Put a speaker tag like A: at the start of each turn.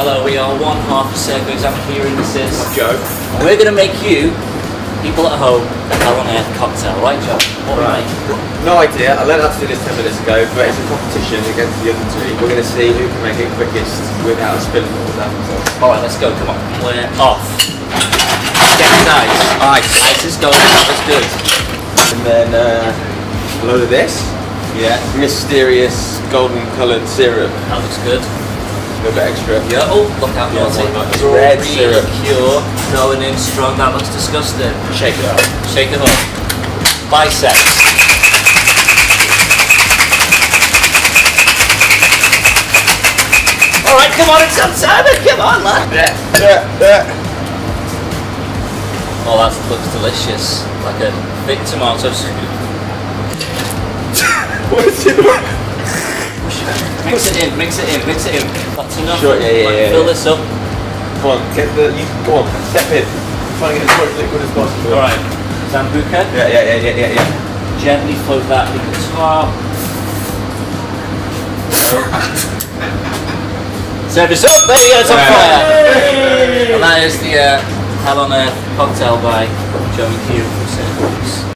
A: Hello, we are one half of Circa Waves here in this is.
B: Joe.
A: And we're going to make you, people at home, a hell on earth cocktail, right, Joe? What
B: Right.
A: we make?
B: No idea. I learned how to do this 10 minutes ago, but it's a competition against the other two. We're going to see who can make it quickest without spilling all that.
A: Alright, let's go, come on. We're off. Get ice.
B: Ice.
A: Ice is going, that was good.
B: And then uh, a load of this. Yeah. Mysterious golden coloured syrup.
A: That looks good.
B: A little bit extra.
A: Yeah, oh, look out,
B: Yeah,
A: naughty.
B: why not? It's
A: Strawberry
B: red syrup.
A: Liqueur, going in strong, that looks disgusting.
B: Shake it up.
A: Shake it up. Biceps. Alright, come on, it's on Simon, come on, lad.
B: Yeah. Yeah. Yeah.
A: Oh, that looks delicious. Like a big tomato soup.
B: What is it?
A: Mix it in, mix it in, mix it in. That's enough.
B: Sure, yeah, yeah,
A: Like,
B: yeah,
A: Fill this up.
B: Come on, get the. You, go on, step in. Try and get as much liquid as possible.
A: Alright. Sambuca.
B: Yeah, yeah, yeah, yeah, yeah, yeah.
A: Gently float that liquid swirl. Serve this up, there you go, it's on fire. And that is the uh, Hell on Earth cocktail by Joe McHugh from St. Luke's.